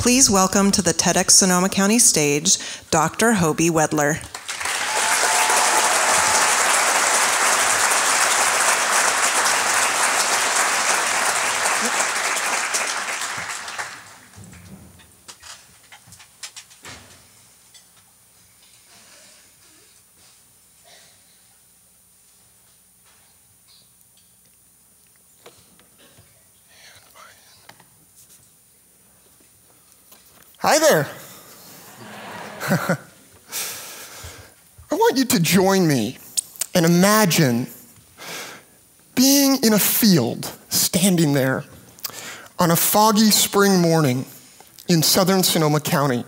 Please welcome to the TEDx Sonoma County stage, Dr. Hoby Wedler. Hi there. I want you to join me and imagine being in a field, standing there on a foggy spring morning in southern Sonoma County.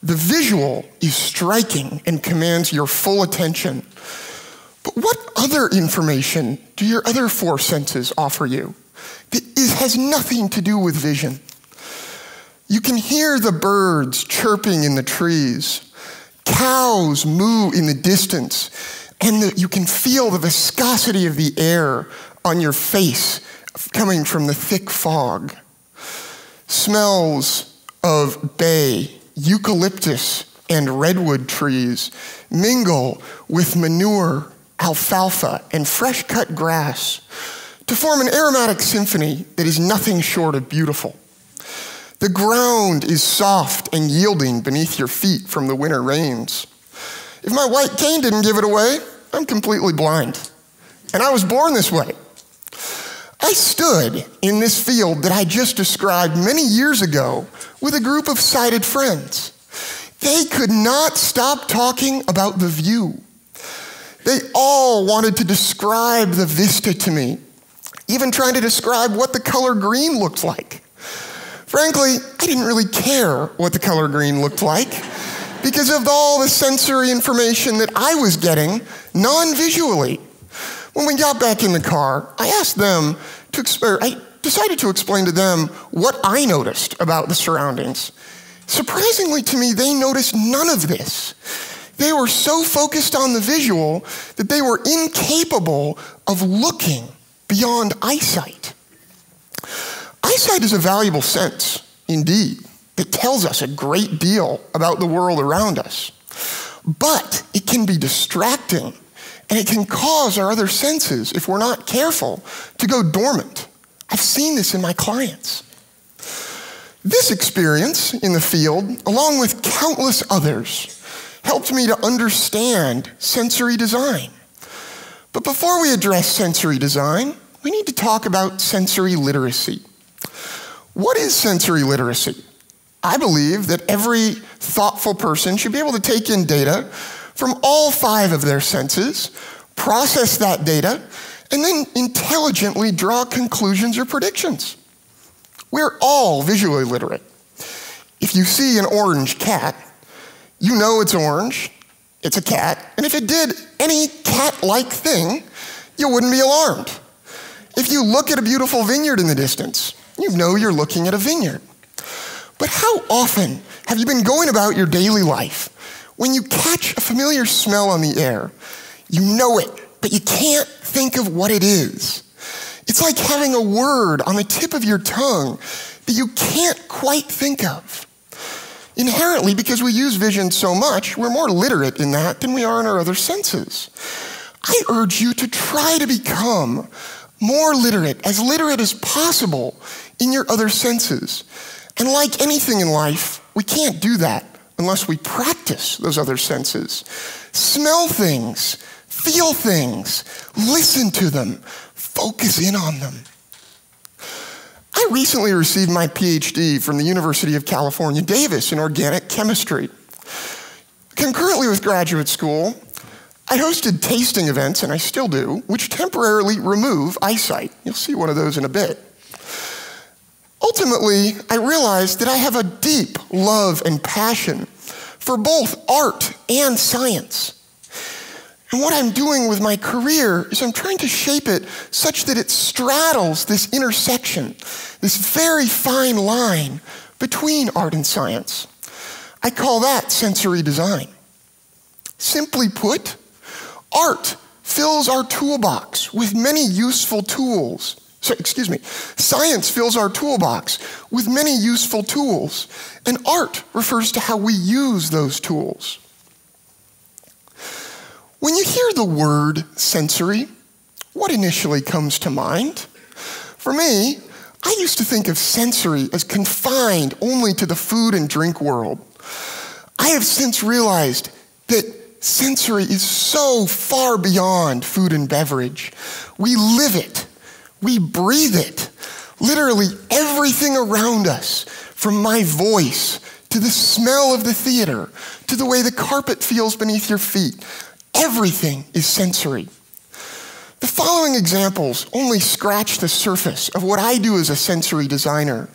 The visual is striking and commands your full attention. But what other information do your other four senses offer you that has nothing to do with vision? You can hear the birds chirping in the trees. Cows moo in the distance. And the, you can feel the viscosity of the air on your face coming from the thick fog. Smells of bay, eucalyptus, and redwood trees mingle with manure, alfalfa, and fresh cut grass to form an aromatic symphony that is nothing short of beautiful. The ground is soft and yielding beneath your feet from the winter rains. If my white cane didn't give it away, I'm completely blind. And I was born this way. I stood in this field that I just described many years ago with a group of sighted friends. They could not stop talking about the view. They all wanted to describe the vista to me, even trying to describe what the color green looked like. Frankly, I didn't really care what the color green looked like because of all the sensory information that I was getting non visually. When we got back in the car, I asked them to, I decided to explain to them what I noticed about the surroundings. Surprisingly to me, they noticed none of this. They were so focused on the visual that they were incapable of looking beyond eyesight. Eyesight is a valuable sense, indeed. It tells us a great deal about the world around us. But it can be distracting and it can cause our other senses, if we're not careful, to go dormant. I've seen this in my clients. This experience in the field, along with countless others, helped me to understand sensory design. But before we address sensory design, we need to talk about sensory literacy. What is sensory literacy? I believe that every thoughtful person should be able to take in data from all five of their senses, process that data, and then intelligently draw conclusions or predictions. We're all visually literate. If you see an orange cat, you know it's orange, it's a cat, and if it did any cat like thing, you wouldn't be alarmed. If you look at a beautiful vineyard in the distance, you know you're looking at a vineyard. But how often have you been going about your daily life when you catch a familiar smell on the air? You know it, but you can't think of what it is. It's like having a word on the tip of your tongue that you can't quite think of. Inherently, because we use vision so much, we're more literate in that than we are in our other senses. I urge you to try to become more literate, as literate as possible in your other senses. And like anything in life, we can't do that unless we practice those other senses. Smell things, feel things, listen to them, focus in on them. I recently received my PhD from the University of California, Davis in organic chemistry. Concurrently with graduate school, I hosted tasting events, and I still do, which temporarily remove eyesight. You'll see one of those in a bit. Ultimately, I realized that I have a deep love and passion for both art and science. And what I'm doing with my career is I'm trying to shape it such that it straddles this intersection, this very fine line between art and science. I call that sensory design. Simply put, art fills our toolbox with many useful tools excuse me, science fills our toolbox with many useful tools, and art refers to how we use those tools. When you hear the word sensory, what initially comes to mind? For me, I used to think of sensory as confined only to the food and drink world. I have since realized that sensory is so far beyond food and beverage. We live it, we breathe it. Literally everything around us, from my voice to the smell of the theater to the way the carpet feels beneath your feet, everything is sensory. The following examples only scratch the surface of what I do as a sensory designer,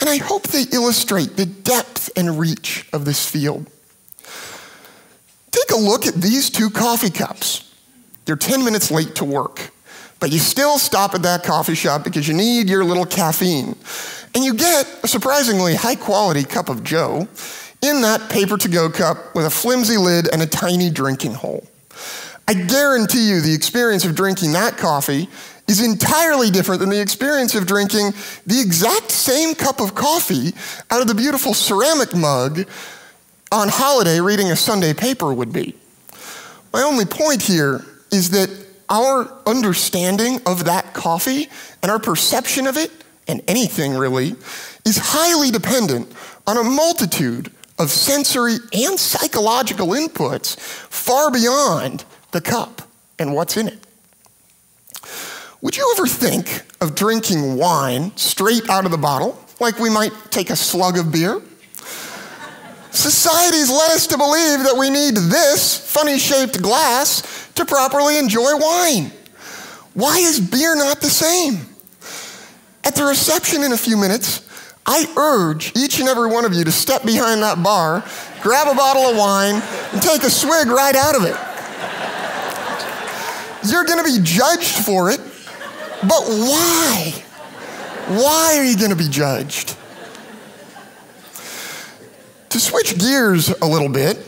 and I hope they illustrate the depth and reach of this field. Take a look at these two coffee cups. You're 10 minutes late to work, but you still stop at that coffee shop because you need your little caffeine. And you get a surprisingly high quality cup of Joe in that paper to go cup with a flimsy lid and a tiny drinking hole. I guarantee you the experience of drinking that coffee is entirely different than the experience of drinking the exact same cup of coffee out of the beautiful ceramic mug on holiday reading a Sunday paper would be. My only point here is that our understanding of that coffee and our perception of it, and anything really, is highly dependent on a multitude of sensory and psychological inputs far beyond the cup and what's in it. Would you ever think of drinking wine straight out of the bottle, like we might take a slug of beer? Society's led us to believe that we need this funny shaped glass to properly enjoy wine. Why is beer not the same? At the reception in a few minutes, I urge each and every one of you to step behind that bar, grab a bottle of wine, and take a swig right out of it. You're going to be judged for it, but why? Why are you going to be judged? To switch gears a little bit,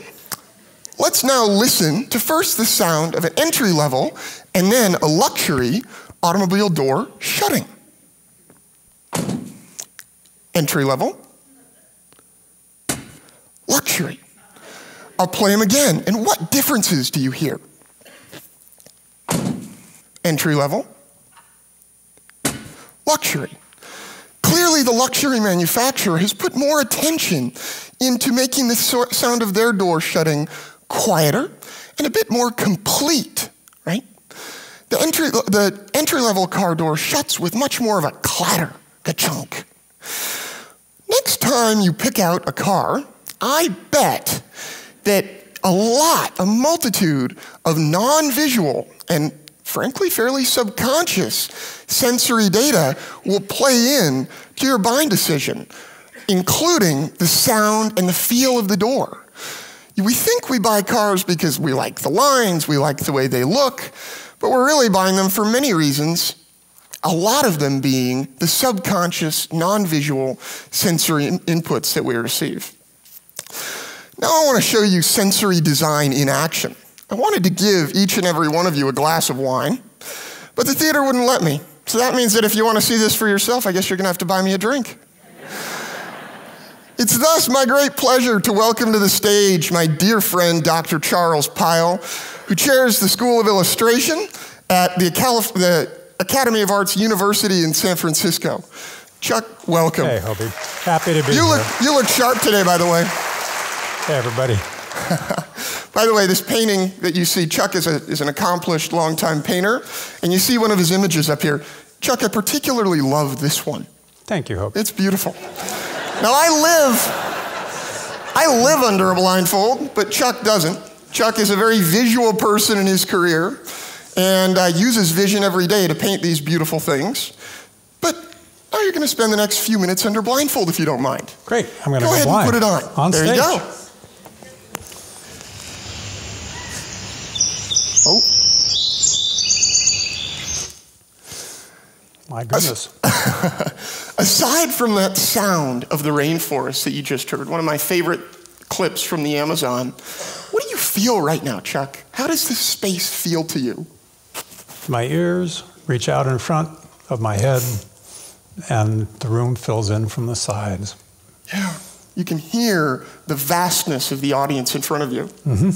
let's now listen to first the sound of an entry level and then a luxury automobile door shutting. Entry level, luxury. I'll play them again. And what differences do you hear? Entry level, luxury. Clearly, the luxury manufacturer has put more attention into making the sound of their door shutting quieter and a bit more complete, right? The entry, the entry level car door shuts with much more of a clatter, a chunk. Next time you pick out a car, I bet that a lot, a multitude of non visual and frankly fairly subconscious sensory data will play in to your buying decision, including the sound and the feel of the door. We think we buy cars because we like the lines, we like the way they look, but we're really buying them for many reasons, a lot of them being the subconscious, non visual sensory in- inputs that we receive. Now, I want to show you sensory design in action. I wanted to give each and every one of you a glass of wine, but the theater wouldn't let me. So that means that if you want to see this for yourself, I guess you're going to have to buy me a drink. It's thus my great pleasure to welcome to the stage my dear friend, Dr. Charles Pyle, who chairs the School of Illustration at the, the Academy of Arts University in San Francisco. Chuck, welcome. Hey, Hoby. Happy to be you here. Look, you look sharp today, by the way. Hey, everybody. by the way, this painting that you see, Chuck is, a, is an accomplished longtime painter, and you see one of his images up here. Chuck, I particularly love this one. Thank you, Hoby. It's beautiful. Now, I live, I live under a blindfold, but Chuck doesn't. Chuck is a very visual person in his career and uh, uses vision every day to paint these beautiful things. But now you're going to spend the next few minutes under blindfold if you don't mind. Great. I'm going to go, go ahead blind. and put it on. On there stage. you go. Oh. My goodness. Aside from that sound of the rainforest that you just heard, one of my favorite clips from the Amazon, what do you feel right now, Chuck? How does this space feel to you? My ears reach out in front of my head, and the room fills in from the sides. Yeah. You can hear the vastness of the audience in front of you. Mm-hmm.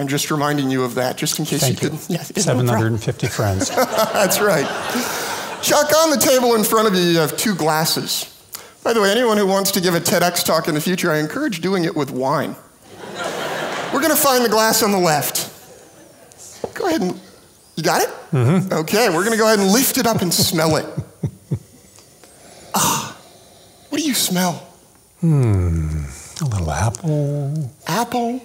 I'm just reminding you of that, just in case Thank you you. couldn't. Yeah, it's no 750 friends. That's right. Chuck, on the table in front of you, you have two glasses. By the way, anyone who wants to give a TEDx talk in the future, I encourage doing it with wine. We're going to find the glass on the left. Go ahead and. You got it? Mm-hmm. Okay, we're going to go ahead and lift it up and smell it. Ah, what do you smell? Hmm, A little apple, Apple?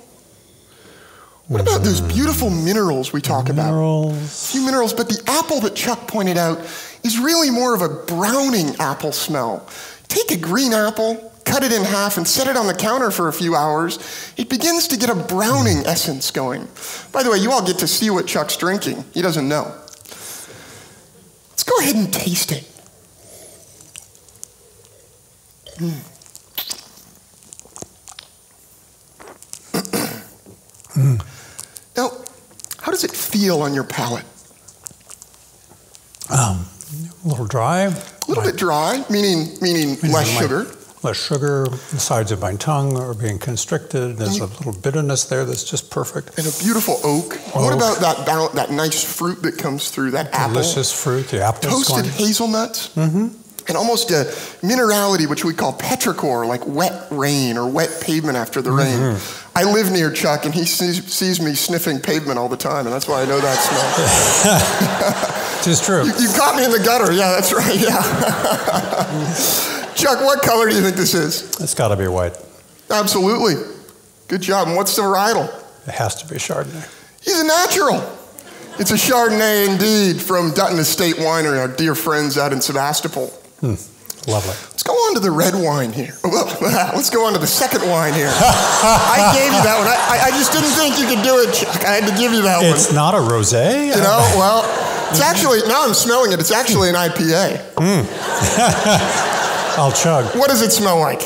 What about those beautiful minerals we talk about? minerals. few minerals, but the apple that Chuck pointed out is really more of a browning apple smell. Take a green apple, cut it in half, and set it on the counter for a few hours. It begins to get a browning essence going. By the way, you all get to see what Chuck's drinking. He doesn't know. Let's go ahead and taste it. Mm. feel on your palate? Um, a little dry. A little bit dry, meaning meaning less my- sugar. Less sugar. The sides of my tongue are being constricted. There's a little bitterness there that's just perfect. And a beautiful oak. What about that that nice fruit that comes through that apple? Delicious fruit. The apple's Toasted going. hazelnuts. Mm-hmm. And almost a minerality, which we call petrichor, like wet rain or wet pavement after the rain. Mm-hmm. I live near Chuck, and he sees, sees me sniffing pavement all the time, and that's why I know that smell. Is true. you, you caught me in the gutter. Yeah, that's right. Yeah. Chuck, what color do you think this is? It's got to be white. Absolutely. Good job. And what's the varietal? It has to be Chardonnay. He's a natural. It's a Chardonnay indeed from Dutton Estate Winery, our dear friends out in Sebastopol. Hmm. Lovely. Let's go on to the red wine here. Let's go on to the second wine here. I gave you that one. I, I- just didn't think you could do it, Chuck. I had to give you that one. It's not a rosé. You know, well, it's actually, now I'm smelling it, it's actually an IPA. Hmm. I'll chug. What does it smell like?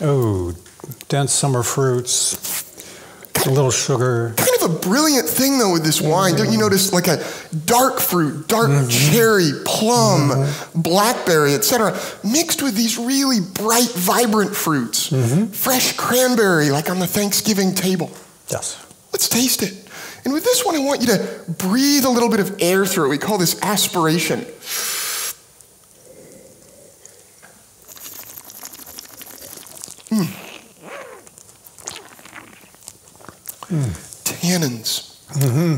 Oh, dense summer fruits. A little sugar. Kind of a brilliant thing though with this wine. Don't you notice like a dark fruit, dark mm-hmm. cherry, plum, mm-hmm. blackberry, etc., mixed with these really bright, vibrant fruits. Mm-hmm. Fresh cranberry, like on the Thanksgiving table. Yes. Let's taste it. And with this one, I want you to breathe a little bit of air through it. We call this aspiration. Tannins.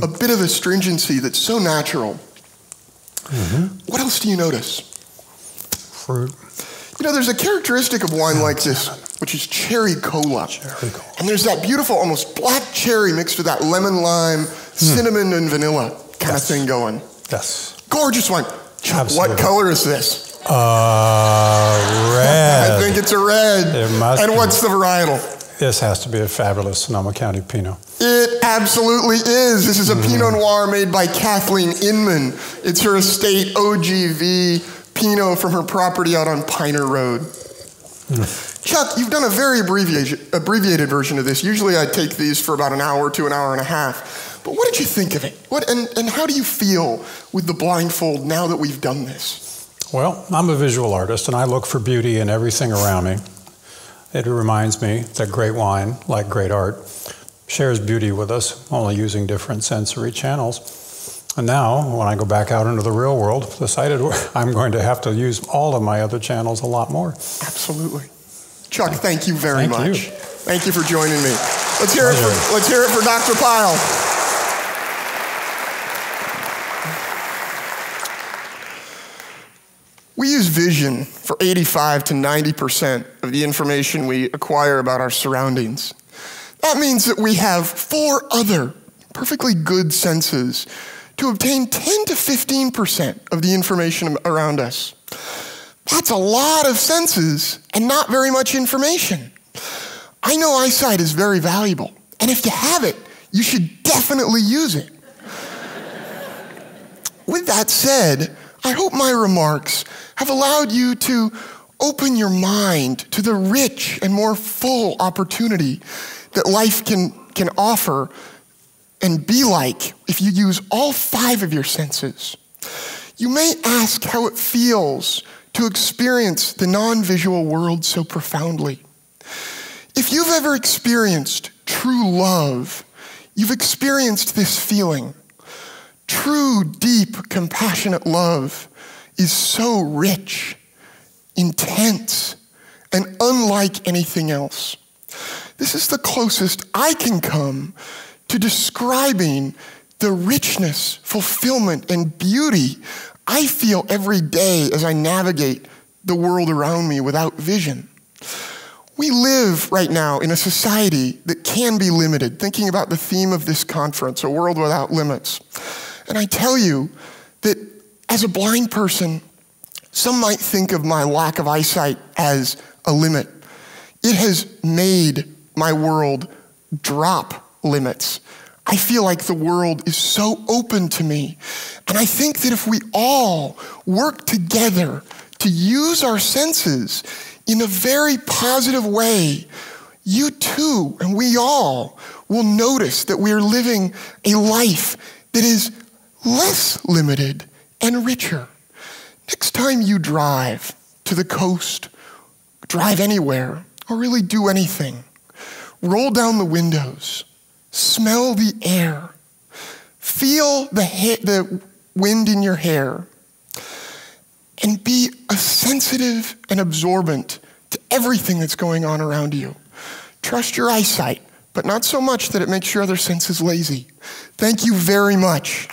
A bit of astringency that's so natural. What else do you notice? Fruit. You know, there's a characteristic of wine like this, which is cherry cola. Cherry cola. And there's that beautiful, almost black cherry mixed with that lemon lime, cinnamon, and vanilla kind Yes. of thing going. Yes. Gorgeous wine. Chuck, what color is this? Uh, I red. think it's a red. It must and be. what's the varietal? This has to be a fabulous Sonoma County Pinot. It absolutely is. This is a Pinot Noir made by Kathleen Inman. It's her estate OGV Pinot from her property out on Piner Road. Mm. Chuck, you've done a very abbreviated, abbreviated version of this. Usually I take these for about an hour to an hour and a half. But what did you think of it? What, and, and how do you feel with the blindfold now that we've done this? Well, I'm a visual artist and I look for beauty in everything around me. It reminds me that great wine, like great art, shares beauty with us, only using different sensory channels. And now, when I go back out into the real world, decided I'm going to have to use all of my other channels a lot more. Absolutely. Chuck, thank you very Thank you. much. Thank you for joining me. Let's hear, it for, let's hear it for Dr. Pyle. We use vision for 85 to 90% of the information we acquire about our surroundings. That means that we have four other perfectly good senses to obtain 10 to 15% of the information around us. That's a lot of senses and not very much information. I know eyesight is very valuable, and if you have it, you should definitely use it. With that said, I hope my remarks have allowed you to open your mind to the rich and more full opportunity that life can, can offer and be like if you use all five of your senses. You may ask how it feels to experience the non visual world so profoundly. If you've ever experienced true love, you've experienced this feeling. True, deep, compassionate love is so rich, intense, and unlike anything else. This is the closest I can come to describing the richness, fulfillment, and beauty I feel every day as I navigate the world around me without vision. We live right now in a society that can be limited, thinking about the theme of this conference, a world without limits. And I tell you that as a blind person, some might think of my lack of eyesight as a limit. It has made my world drop limits. I feel like the world is so open to me. And I think that if we all work together to use our senses in a very positive way, you too, and we all, will notice that we are living a life that is less limited and richer. Next time you drive to the coast, drive anywhere, or really do anything, roll down the windows, smell the air, feel the, the wind in your hair, and be a sensitive and absorbent to everything that's going on around you. Trust your eyesight, but not so much that it makes your other senses lazy. Thank you very much.